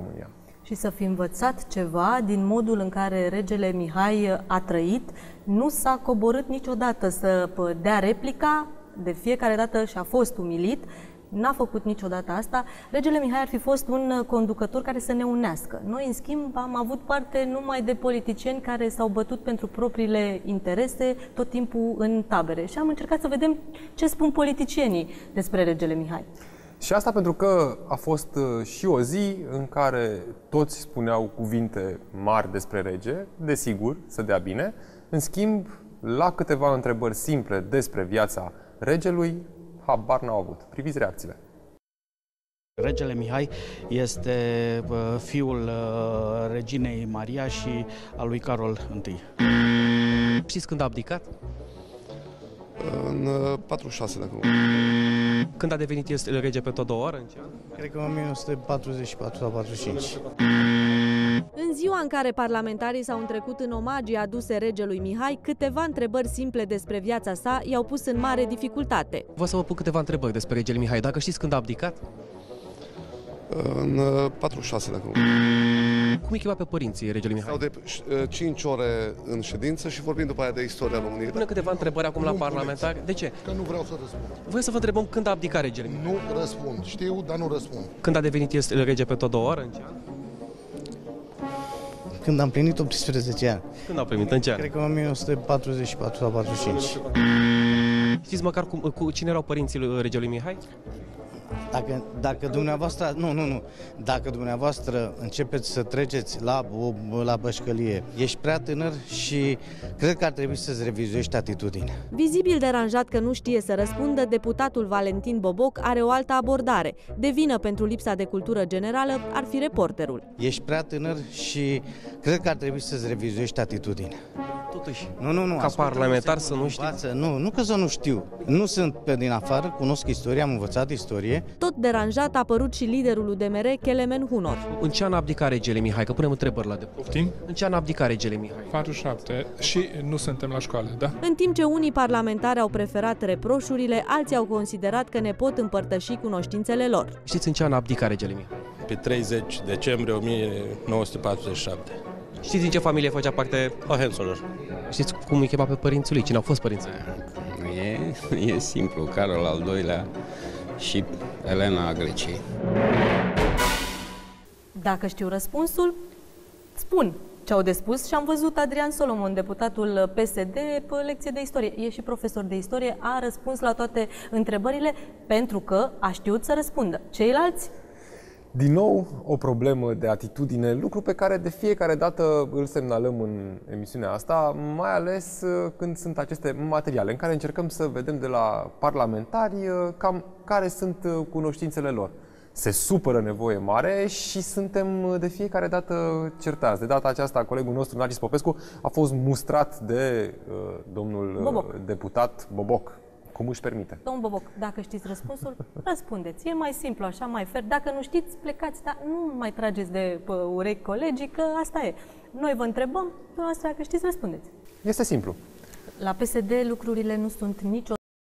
România. Și să fi învățat ceva din modul în care regele Mihai a trăit, nu s-a coborât niciodată să dea replica, de fiecare dată și-a fost umilit, n-a făcut niciodată asta. Regele Mihai ar fi fost un conducător care să ne unească. Noi, în schimb, am avut parte numai de politicieni care s-au bătut pentru propriile interese tot timpul în tabere. Și am încercat să vedem ce spun politicienii despre regele Mihai. Și asta pentru că a fost uh, și o zi în care toți spuneau cuvinte mari despre rege, desigur, să dea bine. În schimb, la câteva întrebări simple despre viața regelui, habar n-au avut. Priviți reacțiile. Regele Mihai este uh, fiul uh, reginei Maria și al lui Carol I. Știți când a abdicat? În 46 de acum. Când a devenit el rege pe tot două ore? În ce an? Cred că în 1944 sau 45. În ziua în care parlamentarii s-au întrecut în omagii aduse regelui Mihai, câteva întrebări simple despre viața sa i-au pus în mare dificultate. Vă să vă pun câteva întrebări despre regele Mihai. Dacă știți când a abdicat? În 46 de acum. Cum îi chema pe părinții regele Mihai? Stau de 5 ore în ședință și vorbim după aia de istoria României. Pune câteva întrebări acum la Nu parlamentari. De ce? Că nu vreau să răspund. Voi să vă întrebăm când a abdicat regele Mihai. Nu răspund. Știu, dar nu răspund. Când a devenit el rege pe tot două ore? În ce an? Când am plinit 18 ani. Când a primit? În ce an? Cred că în 1944 sau 45. Știți măcar cu, cu cine erau părinții lui regelui Mihai? Dacă, dacă dumneavoastră, nu, nu, nu, dacă dumneavoastră începeți să treceți la, la bășcălie, ești prea tânăr și cred că ar trebui să-ți revizuiești atitudinea. Vizibil deranjat că nu știe să răspundă, deputatul Valentin Boboc are o altă abordare. De vină pentru lipsa de cultură generală ar fi reporterul. Ești prea tânăr și cred că ar trebui să-ți revizuiești atitudinea. Totuși, Nu, nu, nu. ca ascultă-mă, parlamentar se să nu știi. învață. Nu, nu că să nu știu. Nu sunt pe din afară, cunosc istoria, am învățat istorie. Tot deranjat a apărut și liderul UDMR, Kelemen Hunor. În ce an a abdicat regele Mihai? Că punem întrebări la deputat. Poftim? În ce an a abdicat regele Mihai? 47 și nu suntem la școală, da? În timp ce unii parlamentari au preferat reproșurile, alții au considerat că ne pot împărtăși cunoștințele lor. Știți în ce an a abdicat regele Mihai? pe 30 decembrie 1947. Știți din ce familie făcea parte? Hohenzoller. Știți cum îi chema pe părinții lui? Cine au fost părinții? E, e simplu, Carol al doilea și Elena a Greciei. Dacă știu răspunsul, spun ce au de spus și am văzut Adrian Solomon, deputatul PSD, pe lecție de istorie. E și profesor de istorie, a răspuns la toate întrebările pentru că a știut să răspundă. Ceilalți Din nou, o problemă de atitudine, lucru pe care de fiecare dată îl semnalăm în emisiunea asta, mai ales uh, când sunt aceste materiale în care încercăm să vedem de la parlamentari uh, cam care sunt uh, cunoștințele lor. Se supără nevoie mare și suntem uh, de fiecare dată certați. De data aceasta, colegul nostru, Narcis Popescu, a fost mustrat de uh, domnul uh, Boboc. deputat Boboc. Cum își permite. Domnul Boboc, dacă știți răspunsul, răspundeți. E mai simplu așa, mai fer. Dacă nu știți, plecați, dar nu mai trageți de pe urechi colegii, că asta e. Noi vă întrebăm, dumneavoastră, dacă știți, răspundeți. Este simplu. La PSD lucrurile nu sunt nicio